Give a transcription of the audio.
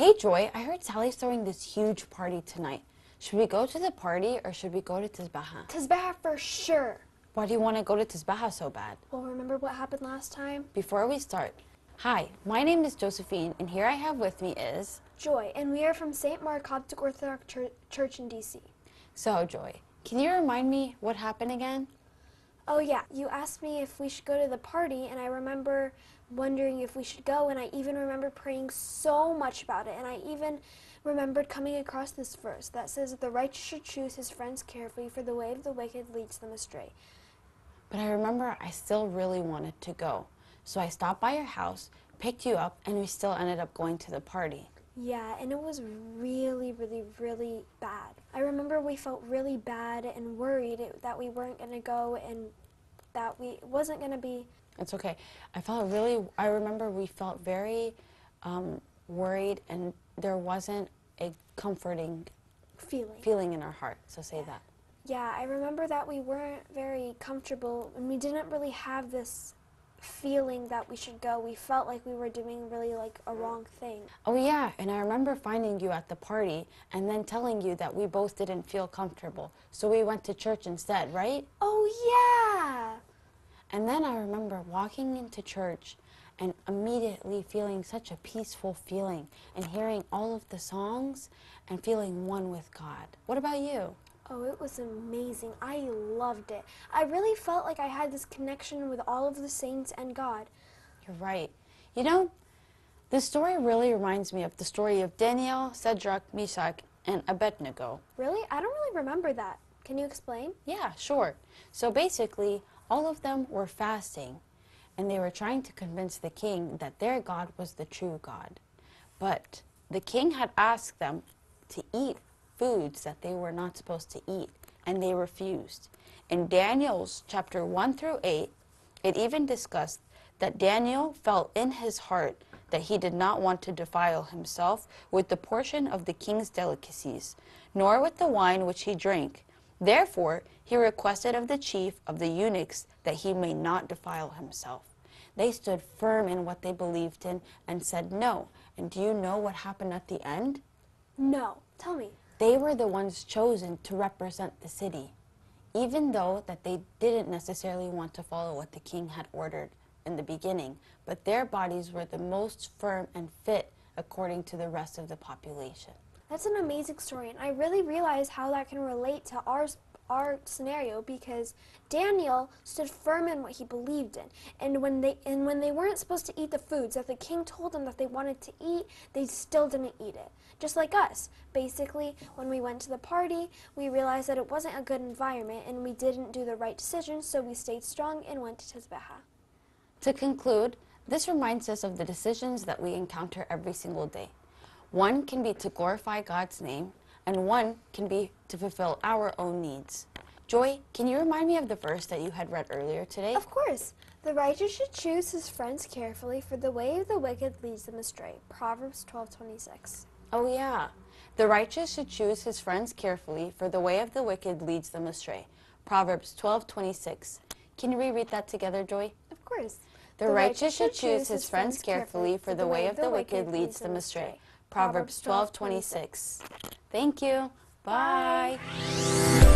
Hey, Joy, I heard Sally's throwing this huge party tonight. Should we go to the party or should we go to Tasbeha? Tasbeha for sure. Why do you want to go to Tasbeha so bad? Well, remember what happened last time? Before we start, hi, my name is Josephine, and here I have with me is. Joy, and we are from St. Mark Coptic Orthodox Church, Church in DC. So, Joy, can you remind me what happened again? Oh, yeah, you asked me if we should go to the party, and I remember wondering if we should go, and I even remember praying so much about it, and I even remembered coming across this verse that says that the righteous should choose his friends carefully, for the way of the wicked leads them astray. But I remember I still really wanted to go. So I stopped by your house, picked you up, and we still ended up going to the party. Yeah, and it was really, really, really bad. I remember we felt really bad and worried that we weren't going to go and that we wasn't going to be. It's okay. I felt really, I remember we felt very um, worried and there wasn't a comforting feeling. feeling in our heart. So say that. Yeah, I remember that we weren't very comfortable and we didn't really have this feeling that we should go. We felt like we were doing really like a wrong thing. Oh yeah, and I remember finding you at the party and then telling you that we both didn't feel comfortable. So we went to church instead, right? Oh yeah. And then I remember walking into church and immediately feeling such a peaceful feeling and hearing all of the songs and feeling one with God. What about you? Oh, it was amazing. I loved it. I really felt like I had this connection with all of the saints and God. You're right. You know, this story really reminds me of the story of Daniel, Shadrach, Meshach, and Abednego. Really? I don't really remember that. Can you explain? Yeah, sure. So basically, all of them were fasting, and they were trying to convince the king that their God was the true God. But the king had asked them to eat foods that they were not supposed to eat, and they refused. In Daniel's chapter 1 through 8, it even discussed that Daniel felt in his heart that he did not want to defile himself with the portion of the king's delicacies, nor with the wine which he drank. Therefore, he requested of the chief of the eunuchs that he may not defile himself. They stood firm in what they believed in and said no. And do you know what happened at the end? No. Tell me. They were the ones chosen to represent the city, even though that they didn't necessarily want to follow what the king had ordered in the beginning, but their bodies were the most firm and fit according to the rest of the population. That's an amazing story, and I really realize how that can relate to ours our scenario because Daniel stood firm in what he believed in. And when they and when they weren't supposed to eat the foods that the king told them that they wanted to eat, they still didn't eat it. Just like us. Basically, when we went to the party, we realized that it wasn't a good environment and we didn't do the right decision, so we stayed strong and went to Tasbeha. To conclude, this reminds us of the decisions that we encounter every single day. One can be to glorify God's name, and one can be to fulfill our own needs. Joy, can you remind me of the verse that you had read earlier today? Of course. The righteous should choose his friends carefully, for the way of the wicked leads them astray. Proverbs 12:26. Oh yeah. The righteous should choose his friends carefully, for the way of the wicked leads them astray. Proverbs 12:26. Can you reread that together, Joy? Of course. The, the righteous should choose his friends carefully, for the way of the wicked leads them astray. Proverbs 12:26. Thank you. Bye. Bye.